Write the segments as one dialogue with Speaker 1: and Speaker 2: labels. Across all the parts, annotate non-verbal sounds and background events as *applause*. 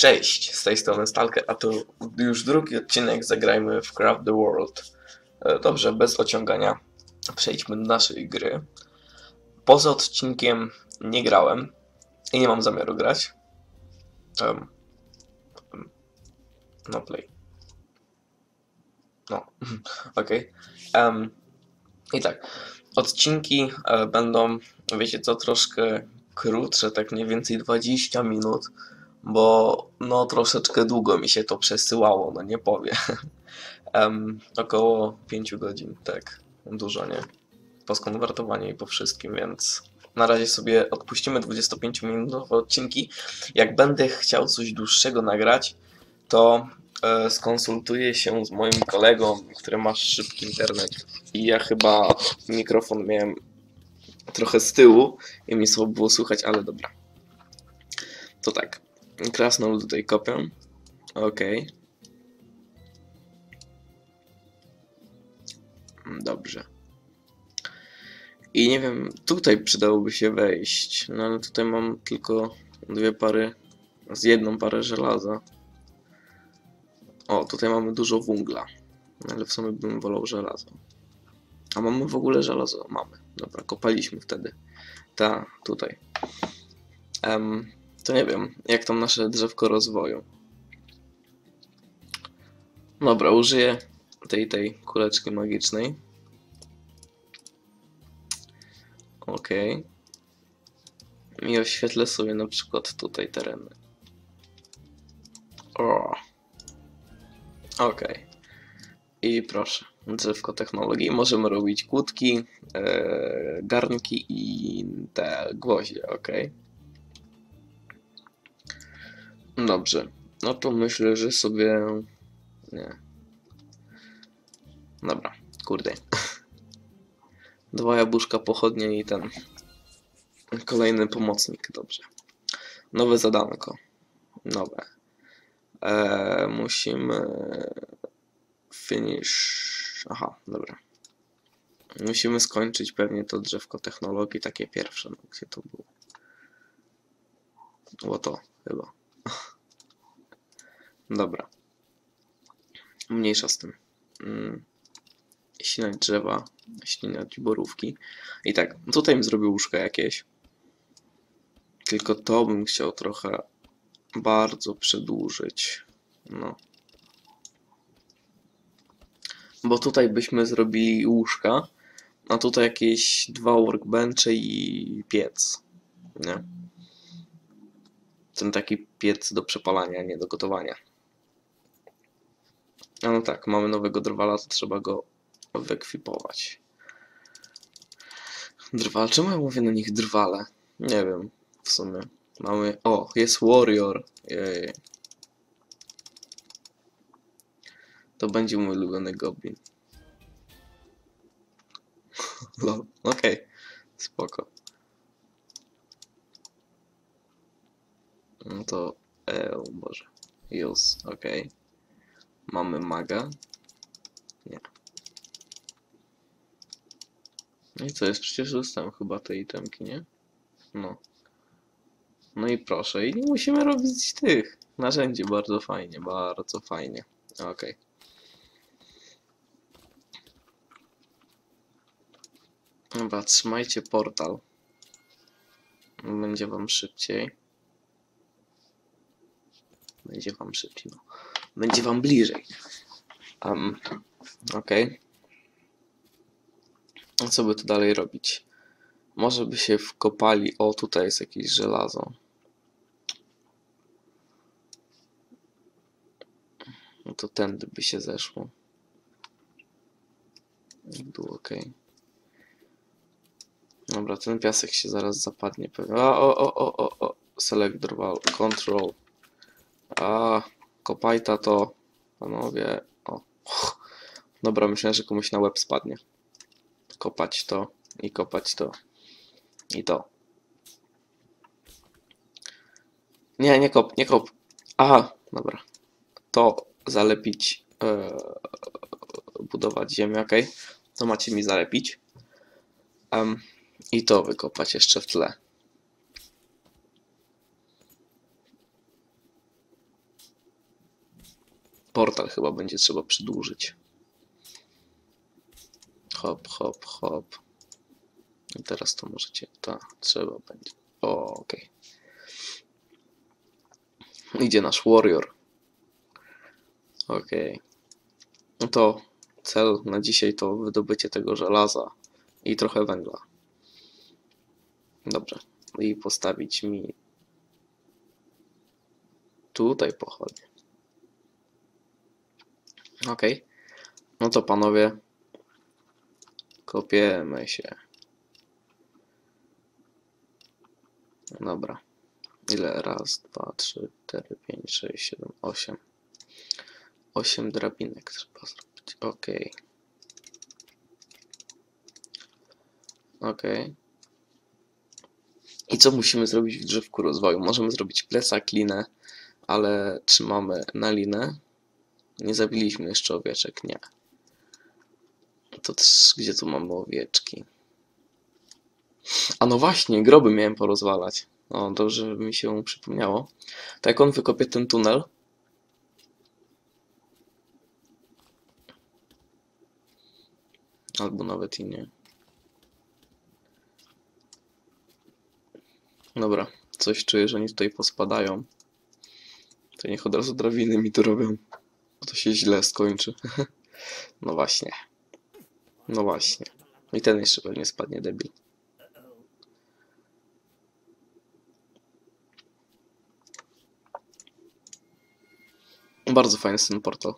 Speaker 1: Cześć, z tej strony Stalker, a to już drugi odcinek Zagrajmy w Craft the World. E, Dobrze, bez ociągania, przejdźmy do naszej gry. Poza odcinkiem nie grałem i nie mam zamiaru grać. Um, no play. No, *laughs* okej. Em, I tak, odcinki e, będą, wiecie co, troszkę krótsze, tak mniej więcej 20 minut, bo no troszeczkę długo mi się to przesyłało, no nie powiem. *laughs* Em, około 5 godzin, tak, dużo, nie? Po skonwertowaniu i po wszystkim, więc na razie sobie odpuścimy 25-minutowe odcinki. Jak będę chciał coś dłuższego nagrać, to e, skonsultuję się z moim kolegą, który ma szybki internet. I ja chyba mikrofon miałem trochę z tyłu i mi słabo było słuchać, ale dobra. To tak. Krasnolud tutaj kopię. Okej. Dobrze. I nie wiem, tutaj przydałoby się wejść, no ale tutaj mam tylko dwie pary, z jedną parę żelaza. O, tutaj mamy dużo węgla, ale w sumie bym wolał żelazo. A mamy w ogóle żelazo? Mamy. Dobra, kopaliśmy wtedy. Ta, tutaj. Em, to nie wiem, jak tam nasze drzewko rozwoju. Dobra, użyję tej, tej kuleczki magicznej. Okej. I oświetlę sobie na przykład tutaj tereny. O. Okej. I proszę, drzewko technologii. Możemy robić kłódki, e, garnki i te gwoździe, ok. Dobrze. No to myślę, że sobie... Nie. Dobra, kurde. *laughs* Dwa jabłuszka, pochodnie i ten... Kolejny pomocnik, dobrze. Nowe zadanko. Nowe. E, musimy finish. Aha, dobra. Musimy skończyć pewnie to drzewko technologii, takie pierwsze. No, gdzie to było? Było to, chyba. Dobra. Mniejsza z tym. Mm. Ścinać drzewa, ścinać borówki. I tak, tutaj bym zrobił łóżko jakieś. Tylko to bym chciał trochę bardzo przedłużyć. No. Bo tutaj byśmy zrobili łóżka, a tutaj jakieś dwa workbenche i piec. Nie? Ten taki piec do przepalania, nie do gotowania. A no tak, mamy nowego drwala, to trzeba go wyekwipować. Drwal, czemu ja mówię na nich drwale? Nie wiem, w sumie. Mamy, o, jest warrior. Jej. To będzie mój ulubiony goblin. *laughs* Okej, spoko. No to, e, o Boże, use, okej. Mamy maga. Nie. No i co jest? Przecież dostałem chyba te itemki, nie? No. No i proszę, i nie musimy robić tych narzędzi, bardzo fajnie, bardzo fajnie. Okej. Dobra, trzymajcie portal. Będzie wam szybciej. Będzie wam szybciej, no. Będzie wam bliżej. Um, Okej. A Co by tu dalej robić? Może by się wkopali. O, tutaj jest jakieś żelazo. No to tędy by się zeszło. Było ok. Dobra, ten piasek się zaraz zapadnie pewnie. A, o, o, o, o, o. Select drwal, control. A, kopajta to. Panowie. O. Dobra, myślałem, że komuś na łeb spadnie. Kopać to i kopać to. I to. Nie, nie kop, nie kop. Aha, dobra. To zalepić, e, budować ziemię, ok. To macie mi zalepić. Em, I to wykopać jeszcze w tle. Portal chyba będzie trzeba przedłużyć. Hop, hop, hop. I teraz to możecie. Tak, trzeba będzie. O, okej. Idzie nasz warrior. Okej. No to cel na dzisiaj to wydobycie tego żelaza i trochę węgla. Dobrze. I postawić mi tutaj pochodnie. Okej. No to panowie, kopiemy się. Dobra. Ile? Raz, dwa, trzy, cztery, pięć, sześć, siedem, osiem. Osiem drabinek trzeba zrobić. Okej. Okej. I co musimy zrobić w drzewku rozwoju? Możemy zrobić plecak, linę, ale trzymamy na linę. Nie zabiliśmy jeszcze owieczek, nie. To też, gdzie tu mamy owieczki? A no właśnie, groby miałem porozwalać. No, dobrze mi się przypomniało. To jak on wykopie ten tunel, albo nawet i nie. Dobra, coś czuję, że oni tutaj pospadają. To niech od razu drabiny mi to robią. To się źle skończy. *laughs* No właśnie. No właśnie. I ten jeszcze pewnie spadnie debil. Bardzo fajny jest ten portal.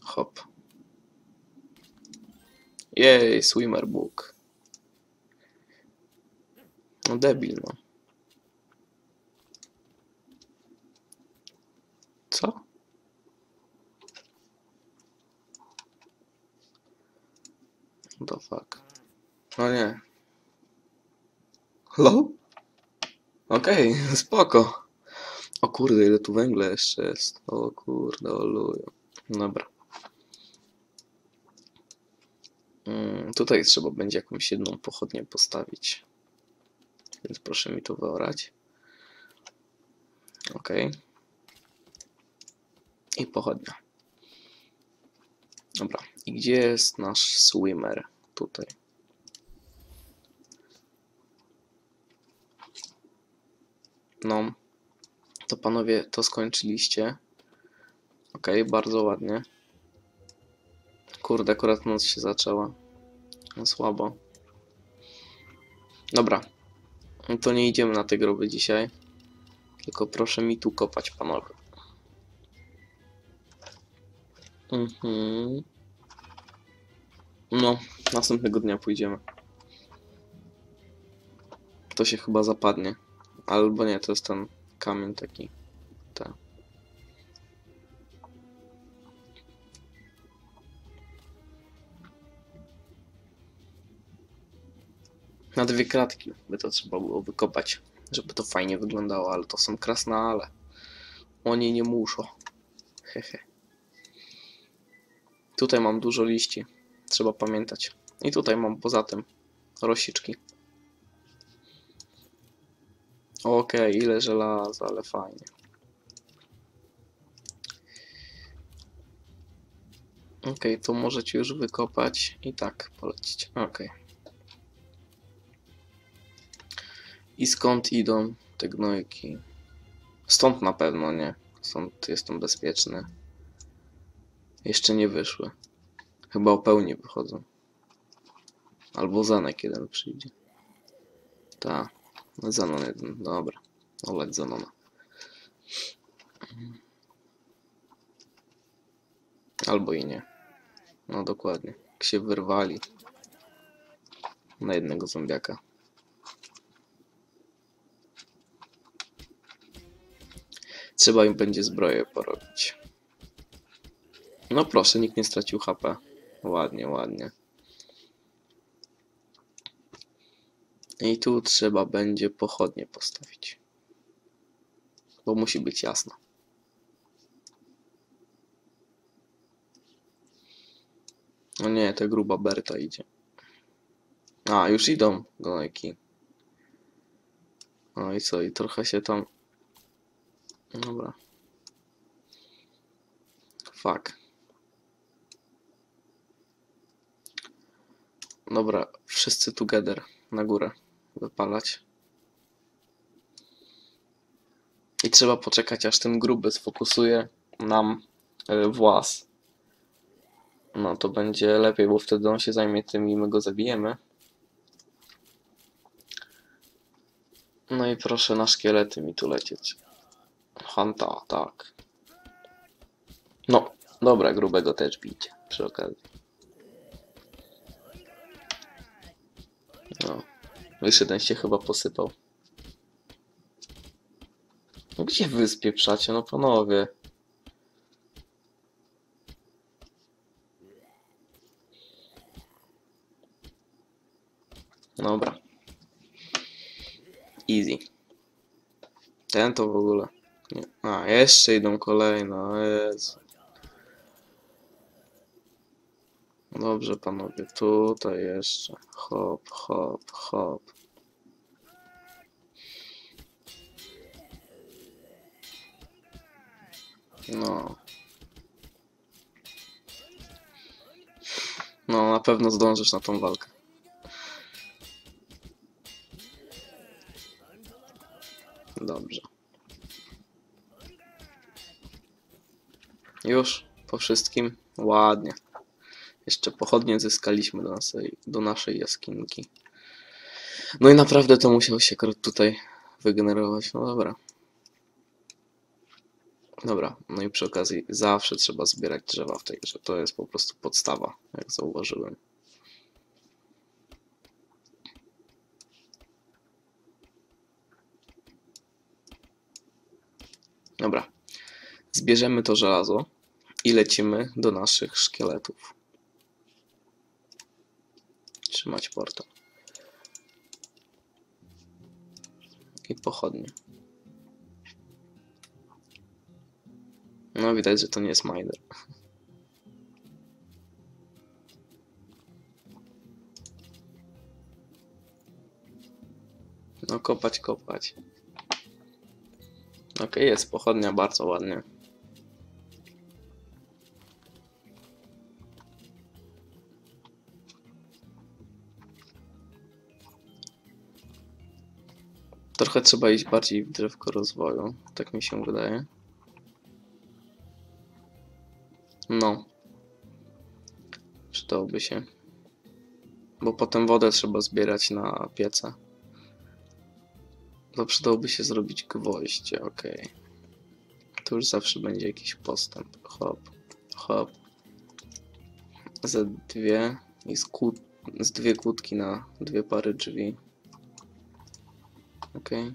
Speaker 1: Hop. Jej, swimmer book. No debil, no. Co? The fuck. No nie. Hello? Okej, *laughs* spoko. O kurde, ile tu węgla jeszcze jest. O kurde, o luju. Dobra. Mm, tutaj trzeba będzie jakąś jedną pochodnię postawić. Więc proszę mi to wyorać. Okej. I pochodnia. Dobra. I gdzie jest nasz swimmer? Tutaj. No. To panowie to skończyliście. Okej, bardzo ładnie. Kurde, akurat noc się zaczęła. No słabo. Dobra. No to nie idziemy na te groby dzisiaj. Tylko proszę mi tu kopać, panowie. Mhm. No, następnego dnia pójdziemy. To się chyba zapadnie. Albo nie, to jest ten kamień taki. Tak. Na dwie kratki by to trzeba było wykopać, żeby to fajnie wyglądało, ale to są krasnale. Oni nie muszą. Hehe. Tutaj mam dużo liści. Trzeba pamiętać. I tutaj mam poza tym rosiczki. Okej, ile żelaza, ale fajnie. Okej, to możecie już wykopać i tak polecić. Okej. I skąd idą te gnojki? Stąd na pewno nie. Stąd jestem bezpieczny. Jeszcze nie wyszły. Chyba o pełni wychodzą. Albo Zanek jeden przyjdzie. Ta. Zanon jeden, dobra. Oleć Zanona. Albo i nie. No dokładnie. Jak się wyrwali na jednego zombiaka. Trzeba im będzie zbroję porobić. No proszę, nikt nie stracił HP. Ładnie, ładnie. I tu trzeba będzie pochodnie postawić. Bo musi być jasno. No nie, ta gruba Berta idzie. A, już idą gonojki. No i co, i trochę się tam dobra. Fuck. Dobra, wszyscy together na górę wypalać. I trzeba poczekać, aż ten gruby sfokusuje nam y, włas. No to będzie lepiej, bo wtedy on się zajmie tym i my go zabijemy. No i proszę na szkielety mi tu lecieć. Hanta, tak. No, dobra, grubego też bić przy okazji. No, ten się chyba posypał. No gdzie wy spieprzacie, no panowie? Dobra. Easy. Ten to w ogóle. Nie. A, jeszcze idą kolejne, o Jezu. Dobrze, panowie, tutaj jeszcze. Hop, hop, hop. No. No, na pewno zdążysz na tą walkę. Dobrze. Już po wszystkim ładnie. Jeszcze pochodnie zyskaliśmy do naszej, do naszej jaskinki. No i naprawdę to musiał się akurat tutaj wygenerować. No dobra. Dobra, no i przy okazji zawsze trzeba zbierać drzewa w tej grze. To jest po prostu podstawa, jak zauważyłem. Dobra. Zbierzemy to żelazo i lecimy do naszych szkieletów. Trzymać portal. I pochodnie. No widać, że to nie jest miner. No kopać, kopać. Okej, jest pochodnia bardzo ładnie. Trochę trzeba iść bardziej w drzewko rozwoju, tak mi się wydaje. No. Przydałoby się. Bo potem wodę trzeba zbierać na piece. To przydałoby się zrobić gwoździe, okej. To już zawsze będzie jakiś postęp. Hop, hop. Ze dwie i z, z dwie kłódki na dwie pary drzwi. Okej.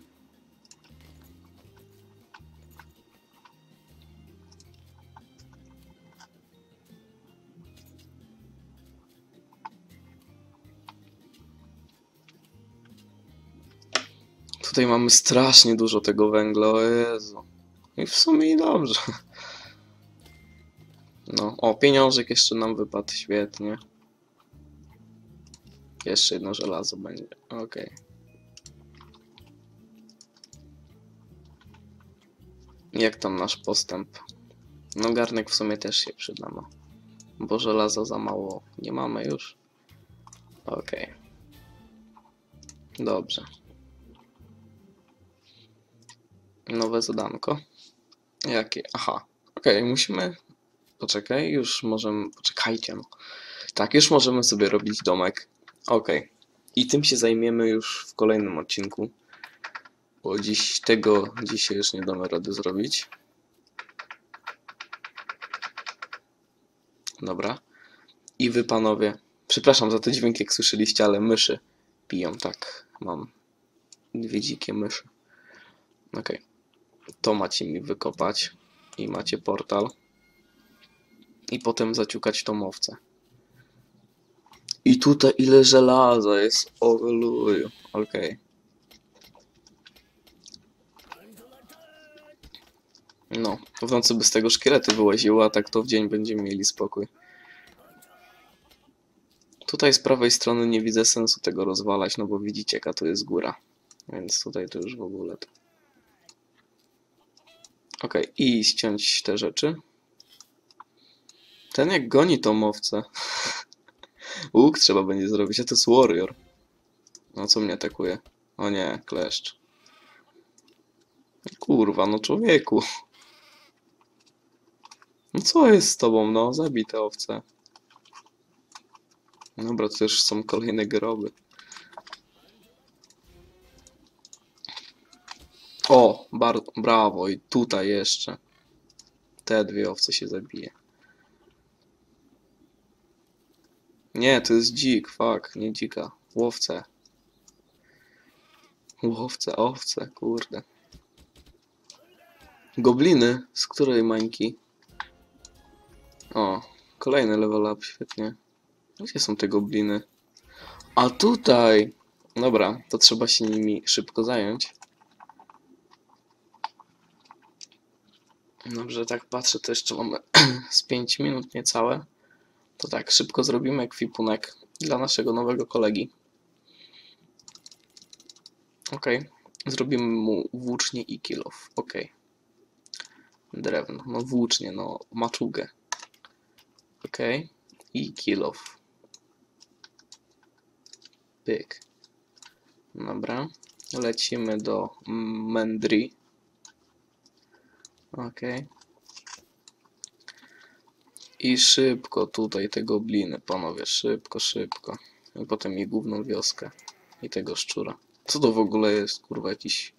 Speaker 1: Tutaj mamy strasznie dużo tego węgla, o Jezu. I w sumie i dobrze. No, o, pieniążek jeszcze nam wypadł, świetnie. Jeszcze jedno żelazo będzie, okej. Jak tam nasz postęp? No, garnek w sumie też się przyda, no. Bo żelaza za mało nie mamy już. Okej. Dobrze. Nowe zadanko. Jakie? Aha. Okej, musimy. Poczekaj, już możemy. Poczekajcie, no. Tak, już możemy sobie robić domek. Okej. I tym się zajmiemy już w kolejnym odcinku. Bo dziś tego dzisiaj już nie damy rady zrobić. Dobra. I wy panowie. Przepraszam za te dźwięki, jak słyszeliście, ale myszy piją, tak. Mam dwie dzikie myszy. Okej. To macie mi wykopać. I macie portal. I potem zaciukać tą owcę. I tutaj ile żelaza jest. O luju. Okej. No, w nocy by z tego szkielety wyłaziły, a tak to w dzień będziemy mieli spokój. Tutaj z prawej strony nie widzę sensu tego rozwalać, no bo widzicie jaka tu jest góra. Więc tutaj to już w ogóle to... Okej, i ściąć te rzeczy. Ten jak goni tą owcę. *laughs* Łuk trzeba będzie zrobić, a to jest warrior. No co mnie atakuje? O nie, kleszcz. Kurwa, no człowieku. No co jest z tobą, no? Zabij te owce. Dobra, to też są kolejne groby. O, bar brawo, i tutaj jeszcze. Te dwie owce się zabije. Nie, to jest dzik, fuck, nie dzika. Łowce. Łowce, owce, kurde. Gobliny? Z której mańki? O, kolejny level up, świetnie. Gdzie są te gobliny? A tutaj! Dobra, to trzeba się nimi szybko zająć. Dobrze, tak patrzę, to jeszcze mamy *clears throat* z 5 minut niecałe. To tak, szybko zrobimy ekwipunek dla naszego nowego kolegi. Ok, zrobimy mu włócznie i kilof. Ok. Drewno, no włócznie, no maczugę. Ok, i kilof. Pyk. Dobra, lecimy do Mendri. Okej. I szybko tutaj te gobliny, panowie, szybko, szybko. I potem i główną wioskę. I tego szczura. Co to w ogóle jest, kurwa, jakiś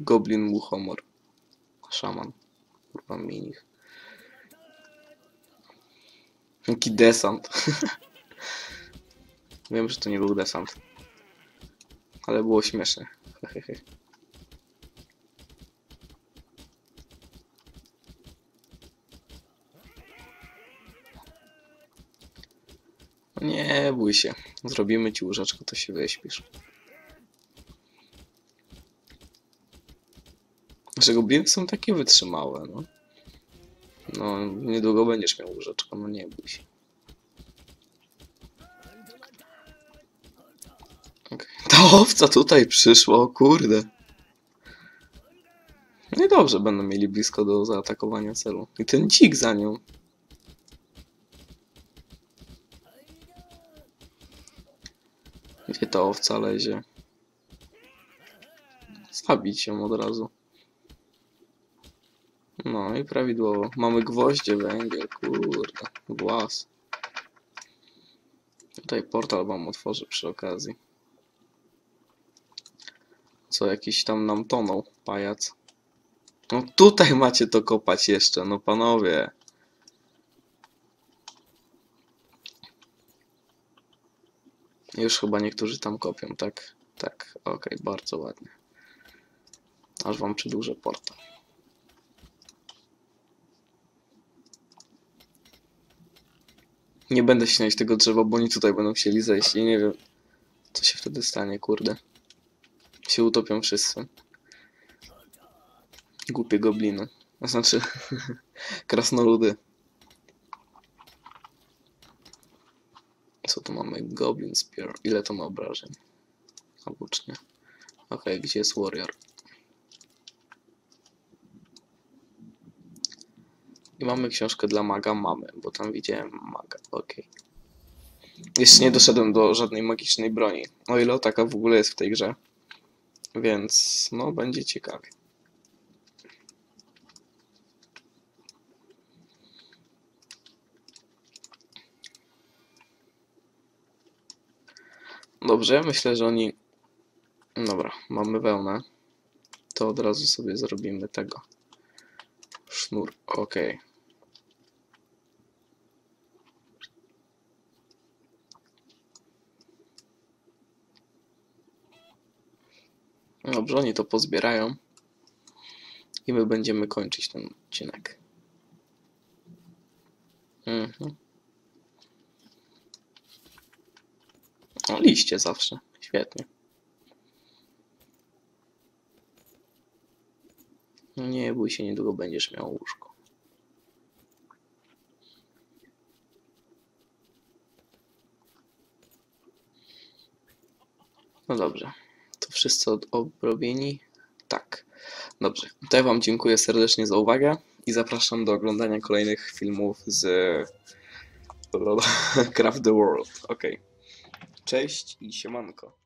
Speaker 1: goblin muchomor. Szaman. Kurwa, minich. Jaki desant. *laughs* Wiem, że to nie był desant. Ale było śmieszne. Hehehe. *laughs* Nie bój się. Zrobimy ci łóżeczko, to się wyśpisz. Że gobliny są takie wytrzymałe, no. No, niedługo będziesz miał łóżeczko, no nie bój się. Okej. Ta owca tutaj przyszła, o kurde. No i dobrze, będą mieli blisko do zaatakowania celu. I ten dzik za nią. Gdzie ta owca lezie? Zabić ją od razu. No i prawidłowo. Mamy gwoździe, węgiel, kurde. Włas. Tutaj portal wam otworzę przy okazji. Co, jakiś tam nam tonął, pajac. No tutaj macie to kopać jeszcze, no panowie. Już chyba niektórzy tam kopią, tak? Tak, okej, bardzo ładnie. Aż wam przedłużę portal. Nie będę ścinać tego drzewa, bo oni tutaj będą chcieli zejść i nie wiem, co się wtedy stanie, kurde. Się utopią wszyscy. Głupie gobliny. To znaczy, *laughs* krasnoludy. Co tu mamy? Goblin Spear. Ile to ma obrażeń? Obucznie. Okej, gdzie jest Warrior? I mamy książkę dla maga, mamy, bo tam widziałem maga, okej. Jeszcze nie doszedłem do żadnej magicznej broni, o ile taka w ogóle jest w tej grze. Więc, no, będzie ciekawie. Dobrze, myślę, że oni... Dobra, mamy wełnę. To od razu sobie zrobimy tego. Sznur, okej. Dobrze, oni to pozbierają. I my będziemy kończyć ten odcinek. Mhm. O, liście zawsze. Świetnie. No nie bój się, niedługo będziesz miał łóżko. No dobrze. Wszyscy obrobieni. Tak. Dobrze. To ja Wam dziękuję serdecznie za uwagę i zapraszam do oglądania kolejnych filmów z *laughs* Craft the World. Ok. Cześć i siemanko.